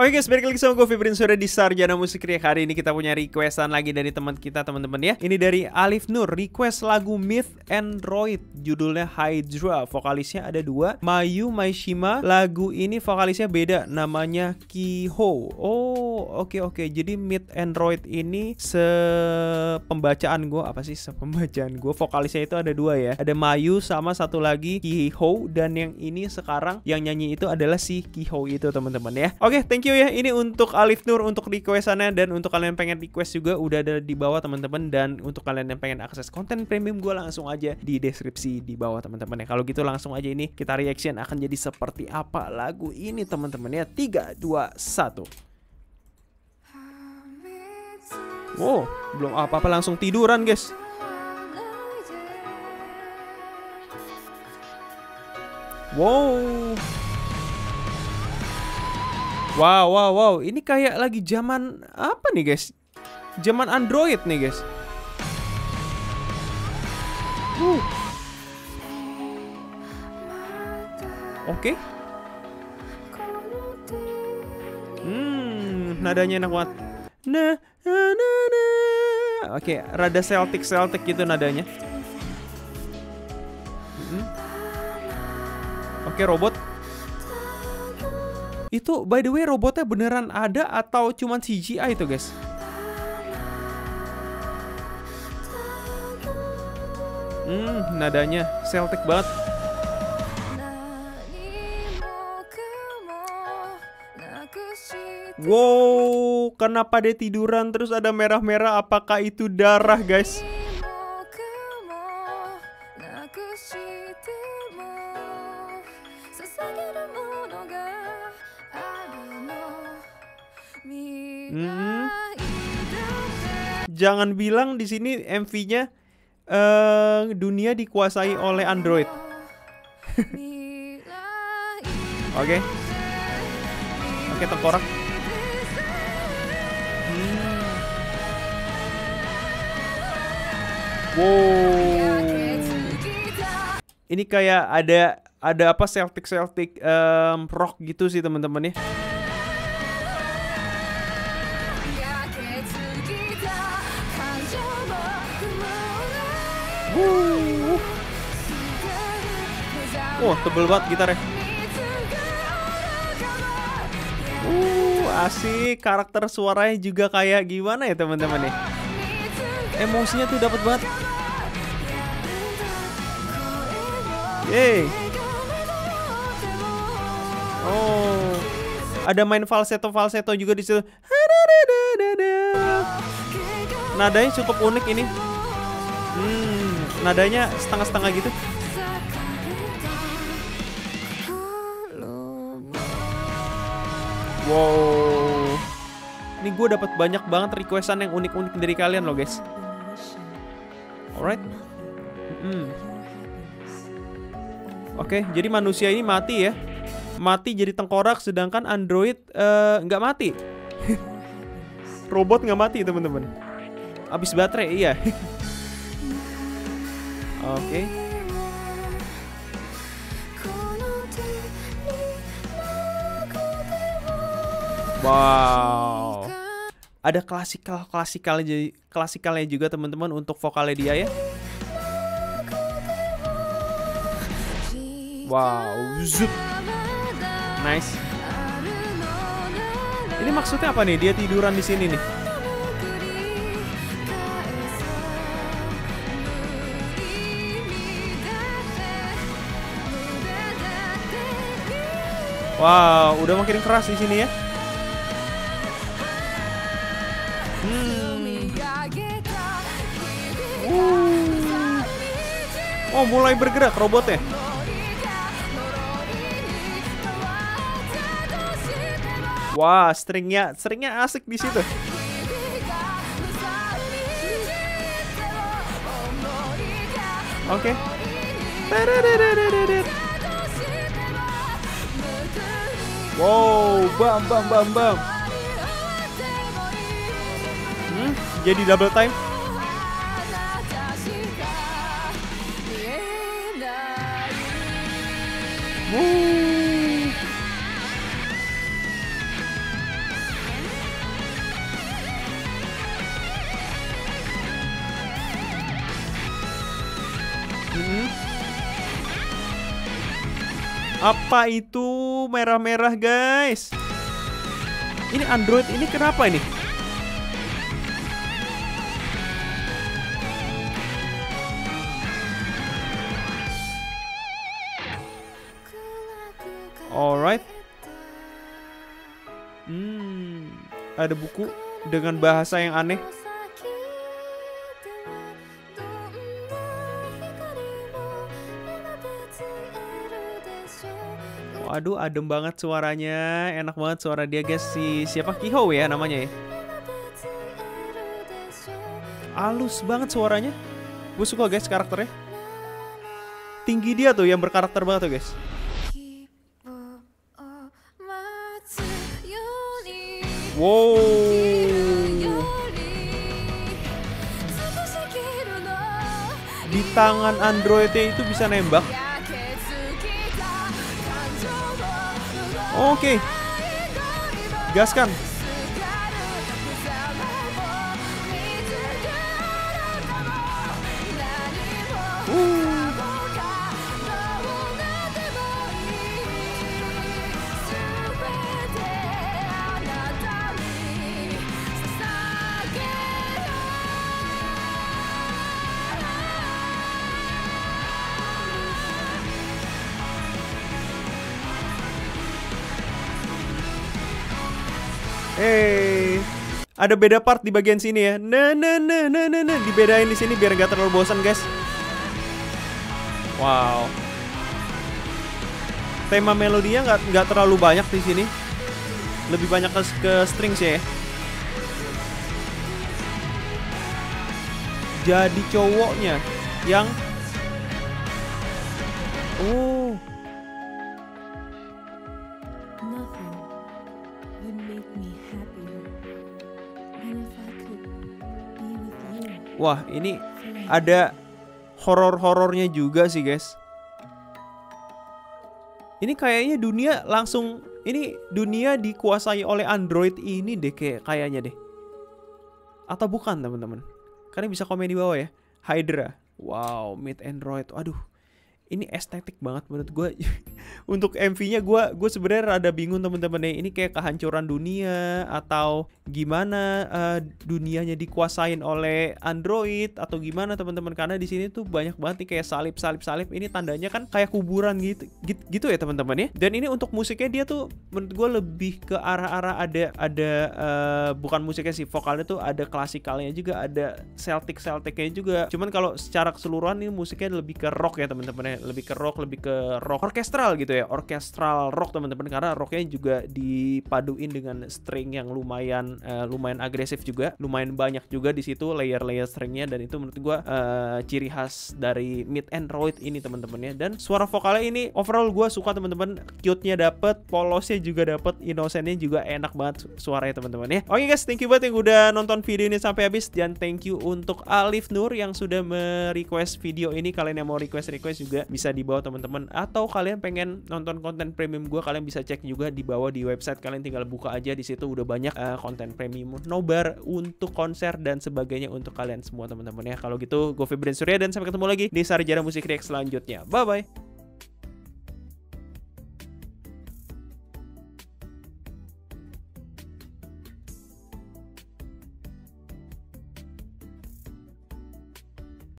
Oke guys, balik lagi sama gue Fibrin Sore di Sarjana Musik Riak. Hari ini kita punya requestan lagi dari teman kita teman-teman ya. Ini dari Alif Nur, request lagu Myth Android Judulnya Hydra, vokalisnya ada dua Mayu Maishima, lagu ini vokalisnya beda Namanya Kiho. Oh oke okay, oke, okay. jadi Myth Android ini sepembacaan gue Apa sih sepembacaan gue, vokalisnya itu ada dua ya. Ada Mayu sama satu lagi Kiho. Dan yang ini sekarang yang nyanyi itu adalah si Kiho itu teman-teman ya. Oke, okay, thank you you ya. Ini untuk Alif Nur untuk requestannya dan untuk kalian pengen request juga udah ada di bawah teman-teman dan untuk kalian yang pengen akses konten premium gue langsung aja di deskripsi di bawah teman-teman ya. Kalau gitu langsung aja ini kita reaction akan jadi seperti apa lagu ini teman-teman ya. 3 2 1. Wow, belum apa-apa langsung tiduran, guys. Wow. Wow, wow, wow. Ini kayak lagi zaman apa nih, guys? Zaman Android nih, guys. Uh. Oke. Okay. Hmm, nadanya enak banget. Nah, nah, nah, nah. Oke, okay, rada Celtic Celtic gitu nadanya. Hmm. Oke, okay, robot. Itu by the way robotnya beneran ada atau cuma CGI itu guys? Hmm, nadanya Celtic banget. Wow, kenapa dia tiduran terus ada merah-merah? Apakah itu darah, guys? Hmm. Jangan bilang di sini MV-nya uh, dunia dikuasai oleh Android. Oke. Oke, okay, tengkorak. Hmm. Wow. Ini kayak ada ada apa Celtic Celtic um, rock gitu sih teman-teman ya. Wah, tebel banget gitarnya. Uh, asik. Karakter suaranya juga kayak gimana ya teman-teman nih? Emosinya tuh dapat banget. Yeay. Oh. Ada main falsetto falsetto juga di situ. Nadanya cukup unik ini. Hmm, nadanya setengah-setengah gitu. Wow. Ini gue dapat banyak banget requestan yang unik-unik dari kalian loh guys. Alright. Mm. Oke, okay, jadi manusia ini mati ya. Mati jadi tengkorak, sedangkan android eh, nggak uh, mati. Robot nggak mati teman-teman. Abis baterai, iya. Oke. Wow. Ada klasikal klasikal klasikalnya juga teman-teman untuk vokalnya dia ya. Wow, zup. Nice. Ini maksudnya apa nih? Dia tiduran di sini nih. Wow, udah makin keras di sini ya. Oh, mulai bergerak robotnya. Wah, stringnya, stringnya asik di situ. Oke. Okay. Wow, bam bam bam bam. Hmm, jadi double time. Mm-hmm. Apa itu merah-merah guys? Ini Android ini kenapa ini? Alright. Hmm, ada buku dengan bahasa yang aneh. Waduh, adem banget suaranya, enak banget suara dia guys. Si siapa Kiho ya namanya ya? Halus banget suaranya. Gue suka guys karakternya. Tinggi dia tuh yang berkarakter banget tuh guys. Wow. Di tangan androidnya itu bisa nembak. Oke. Gaskan. Hey, ada beda part di bagian sini ya. Nah, nah, nah, nah, nah, nah. dibedain di sini biar nggak terlalu bosan, guys. Wow. Tema melodinya nggak nggak terlalu banyak di sini. Lebih banyak ke, ke strings ya. Jadi cowoknya yang Oh. Wah, ini ada horor-horornya juga sih, guys. Ini kayaknya dunia langsung ini dunia dikuasai oleh Android ini deh kayak kayaknya deh. Atau bukan, teman-teman? Kalian bisa komen di bawah ya. Hydra. Wow, Mid Android. Aduh. Ini estetik banget menurut gue. Untuk MV-nya gue gue sebenarnya rada bingung teman-teman ya. Ini kayak kehancuran dunia atau gimana eh, dunianya dikuasain oleh Android atau gimana teman-teman karena di sini tuh banyak banget nih kayak salib salib salib ini tandanya kan kayak kuburan gitu gitu, gitu ya teman-teman ya. Dan ini untuk musiknya dia tuh menurut gue lebih ke arah-arah ada ada eh, bukan musiknya sih vokalnya tuh ada klasikalnya juga ada Celtic Celticnya juga. Cuman kalau secara keseluruhan ini musiknya lebih ke rock ya teman-teman ya lebih ke rock lebih ke rock orkestral gitu ya orkestral rock teman-teman. Karena rocknya juga dipaduin dengan string yang lumayan eh, lumayan agresif juga lumayan banyak juga di situ layer-layer stringnya. Dan itu menurut gua eh, ciri khas dari mid android ini teman-teman ya. Dan suara vokalnya ini overall gua suka teman-teman. Cute-nya dapet polosnya juga dapet innocentnya juga enak banget su- suaranya teman-teman ya. Oke guys thank you banget yang udah nonton video ini sampai habis. Dan thank you untuk Alif Nur yang sudah merequest video ini. Kalian yang mau request request juga bisa di bawah teman-teman. Atau kalian pengen nonton konten premium gue kalian bisa cek juga di bawah di website kalian tinggal buka aja di situ udah banyak eh, konten premium nobar untuk konser dan sebagainya untuk kalian semua teman-teman ya. Kalau gitu gue Febrin Surya dan sampai ketemu lagi di Sarjana Musik React selanjutnya. Bye bye